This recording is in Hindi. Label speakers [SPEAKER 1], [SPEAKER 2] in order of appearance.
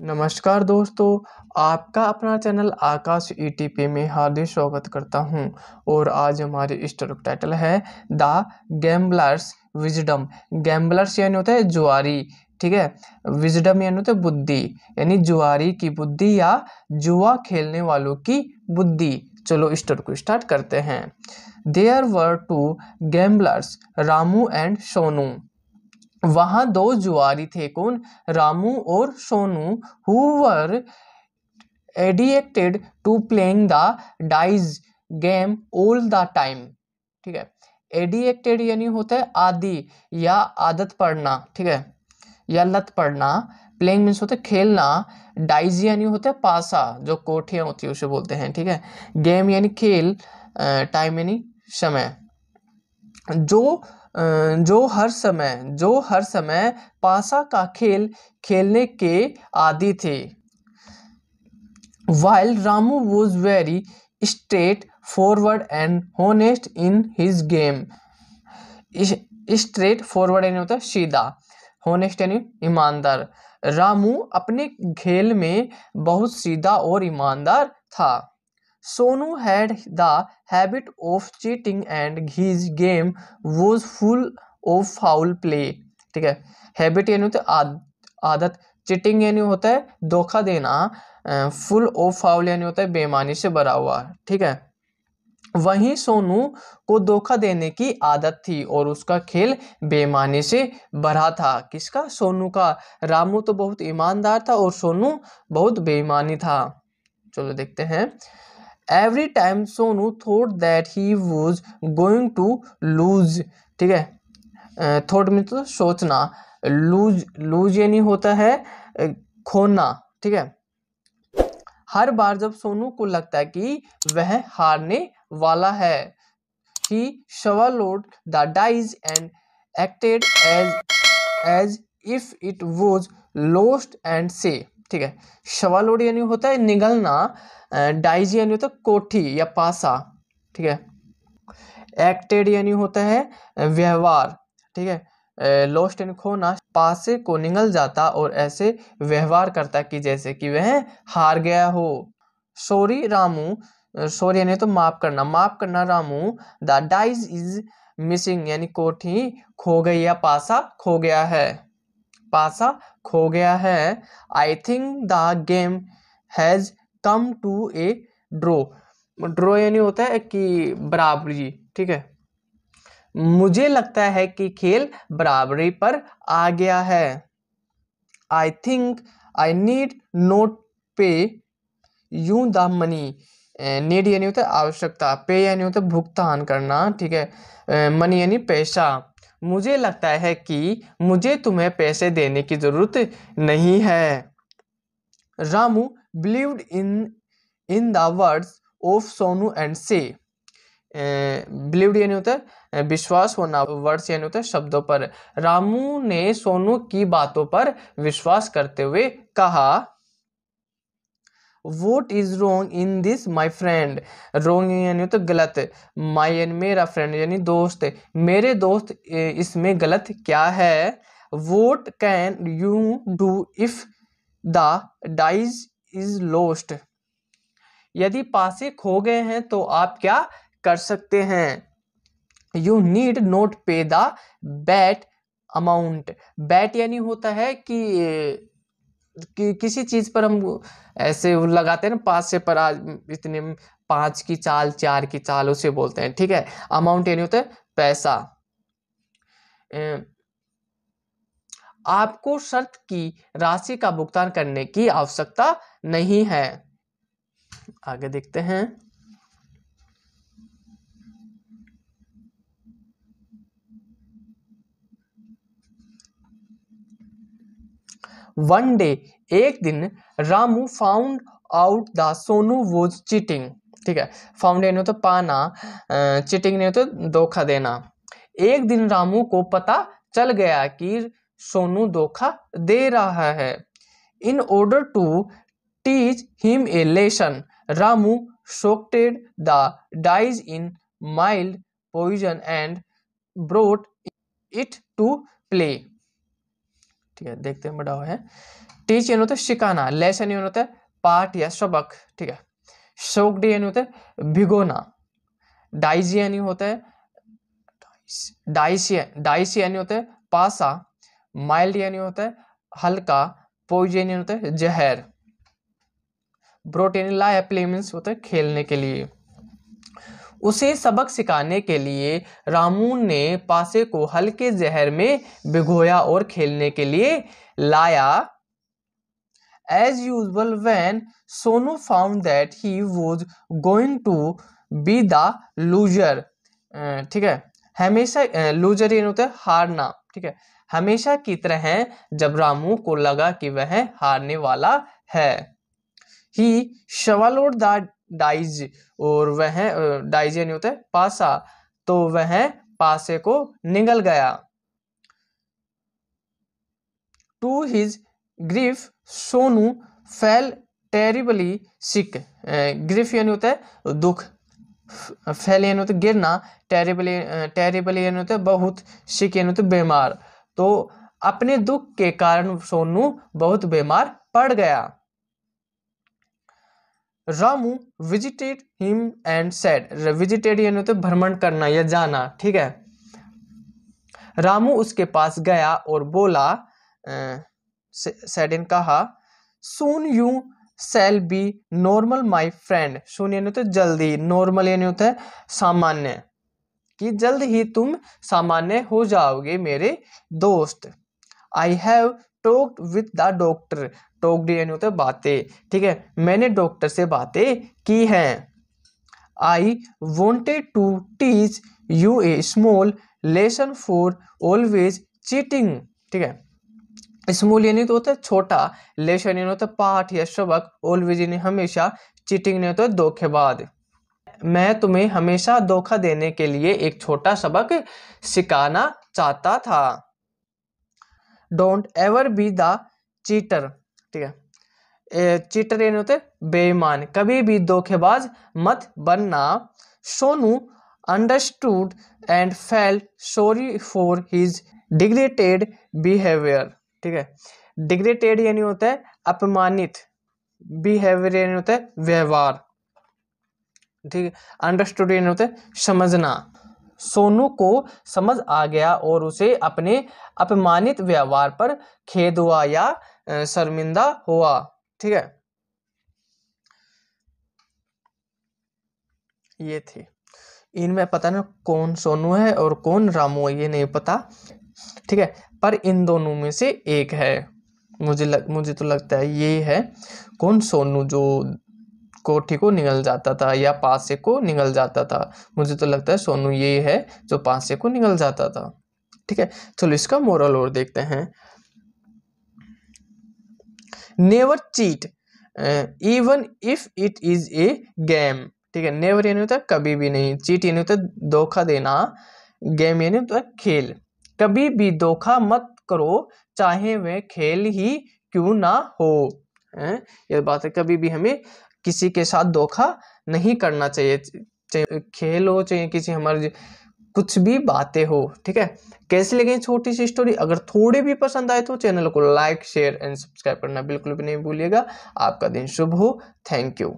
[SPEAKER 1] नमस्कार दोस्तों, आपका अपना चैनल आकाश ईटीपी में हार्दिक स्वागत करता हूँ। और आज हमारी स्टोरी टाइटल है द गैम्बलर्स विजडम। गैम्बलर्स यानी होता है जुआरी, ठीक है? विजडम यानी होता है बुद्धि, यानी जुआरी की बुद्धि या जुआ खेलने वालों की बुद्धि। चलो स्टोरी को स्टार्ट करते हैं। There were two gamblers Ramu and Sonu. वहाँ दो जुआरी थे, कौन? रामू और Sonu who were addicted to playing the dice game all the time ठीक है? एडिक्टेड यानी होता है आदि या आदत पड़ना ठीक है? या लत पड़ना प्लेइंग मीन्स होता है खेलना। डाइज यानी होता है पासा, जो कोठियाँ होती है, उसे बोलते हैं, ठीक है? गेम यानी खेल टाइम यानी समय। जो जो हर समय, जो हर समय पासा का खेल खेलने के आदि थे। While Ramu was very straight forward and honest in his game straight forward यानी होता है सीधा होनेस्ट यानी ईमानदार। रामू अपने खेल में बहुत सीधा और ईमानदार था। Sonu had the habit of cheating and his game was full of foul play ठीक है? हैबिट यानी होता है आद, आदत। चीटिंग यानी होता है धोखा देना फुल ऑफ़ फाउल यानी होता है बेमानी से भरा हुआ। ठीक है? वहीं सोनू को धोखा देने की आदत थी और उसका खेल बेमानी से भरा था। किसका? सोनू का। रामू तो बहुत ईमानदार था और सोनू बहुत बेईमानी था। चलो देखते हैं। Every time Sonu thought that he was going to lose ठीक है? थॉट में तो सोचना। लूज लूज यानी होता है खोना, ठीक है? हर बार जब सोनू को लगता है कि वह हारने वाला है he swallowed the dice and acted as as if it was lost and said ठीक है। शवालोड यानी होता है निगलना डाइज यानी होता है कोठी या पासा, ठीक है। एक्टेड यानी होता है व्यवहार, ठीक है। लोस्ट यानी खोना, पासे को निगल जाता और ऐसे व्यवहार करता कि जैसे कि वह हार गया हो। सॉरी रामू सॉरी यानी तो माफ़ करना माफ़ करना Ramu, the dice is missing यानी कोठी खो गई या पासा खो गया है। पासा खो गया है। I think the game has come to a draw draw यानी होता है कि बराबरी, ठीक है? मुझे लगता है कि खेल बराबरी पर आ गया है। I think I need not pay you the money need यानी होता है आवश्यकता पे यानी होता है भुगतान करना, ठीक है? मनी यानी पैसा। मुझे लगता है कि मुझे तुम्हें पैसे देने की ज़रूरत नहीं है। Ramu believed in in the words of Sonu and said believed यानी होता है, विश्वास होना वर्ड्स यानी होता है शब्दों पर। रामू ने सोनू की बातों पर विश्वास करते हुए कहा what is wrong in this my friend wrong यानी तो गलत। माई यानी मेरा फ्रेंड यानी दोस्त। मेरे दोस्त इसमें गलत क्या है? What can you do if the dice is lost यदि पासे खो गए हैं तो आप क्या कर सकते हैं? You need not pay the bet amount bet यानी होता है कि कि किसी चीज़ पर हम ऐसे लगाते हैं ना पाँच से पर आज इतने पाँच की चाल चार की चाल उसे बोलते हैं ठीक है? अमाउंट यानी होता है पैसा। ए, आपको शर्त की राशि का भुगतान करने की आवश्यकता नहीं है। आगे देखते हैं। वन डे एक दिन Ramu found out the Sonu was cheating ठीक है? फाउंड तो पाना चीटिंग नहीं तो धोखा देना. एक दिन रामू को पता चल गया कि सोनू धोखा दे रहा है. In order to teach him a lesson Ramu soaked the dice in mild poison and brought it to play ठीक है, देखते हैं बड़ा हुआ है। टीच यानी होता है सिखाना लेसन यानी होता है पाठ या सबक, ठीक है। शोक डे यानी होता है भिगोना। डाइजी यानी होता है, डाइसी डाइसी यानी होता है पासा। माइल्ड यानी होता है हल्का। पोइजन यानी होता है जहर। ब्रोट यानी होता है खेलने के लिए। उसे सबक सिखाने के लिए रामू ने पासे को हल्के जहर में भिगोया और खेलने के लिए लाया। As usual when Sonu found that he was going to be the loser ठीक है? हमेशा लूजर ये होता है हारना, ठीक है? हमेशा की तरह है जब रामू को लगा कि वह हारने वाला है ही शवालोड द डाइज और वह डाइज नहीं होता है पासा तो वह पासे को निगल गया। To his grief Sonu fell terribly sick grief यानी होता है दुख फेल यानी होता है गिरना टेरिबली टेरिबली यानी होता है बहुत सिक यानी होता है बीमार। तो अपने दुख के कारण सोनू बहुत बीमार पड़ गया। Ramu visited him and said visited यानी होते भ्रमण करना या जाना, ठीक है? रामू उसके पास गया और बोला सेडिन कहा soon you shall be normal my friend soon यानी होते जल्दी नॉर्मल यानी होता है सामान्य। कि जल्द ही तुम सामान्य हो जाओगे मेरे दोस्त। I have talked with the doctor. Talked यानी होता है बातें। ठीक है? मैंने डॉक्टर से बातें की हैं। I wanted to teach you a small lesson for always cheating ठीक है? स्मॉल यानी तो होता है छोटा। लेसन यानी होता है पाठ या सबक ऑलवेज यानी हमेशा चीटिंग नहीं होता है धोखेबाज मैं तुम्हें हमेशा धोखा देने के लिए एक छोटा सबक सिखाना चाहता था। Don't ever be the cheater, ठीक है? चीटर यानी होते बेईमान। कभी भी धोखेबाज मत बनना। Sonu understood and felt sorry for his degraded behaviour ठीक है? डिग्रेटेड यानी होता है अपमानित। बिहेवियर यानी होता है व्यवहार, ठीक है? अंडरस्टूड यानी होता है समझना। सोनू को समझ आ गया और उसे अपने अपमानित व्यवहार पर खेद हुआ या शर्मिंदा हुआ। ठीक है? ये थे। इनमें पता ना कौन सोनू है और कौन रामू है, ये नहीं पता। ठीक है? पर इन दोनों में से एक है। मुझे लग, मुझे तो लगता है ये है कौन सोनू जो कोठी को निगल जाता था या पासे को निगल जाता था। मुझे तो लगता है सोनू ये है जो पासे को निगल जाता था। ठीक है, चलो इसका मोरल और देखते हैं। Never cheat even if it is a game ठीक है नेवर यानी होता है कभी भी नहीं। चीट यानी होता है धोखा देना। गेम यानी होता है खेल। कभी भी धोखा मत करो, चाहे वह खेल ही क्यों ना हो, यह बात है, कभी भी हमें किसी के साथ धोखा नहीं करना चाहिए। चाहे खेल हो, चाहे किसी हमारे कुछ भी बातें हो, ठीक है? कैसी लगे छोटी सी स्टोरी अगर थोड़ी भी पसंद आए तो चैनल को लाइक शेयर एंड सब्सक्राइब करना बिल्कुल भी नहीं भूलिएगा। आपका दिन शुभ हो। Thank you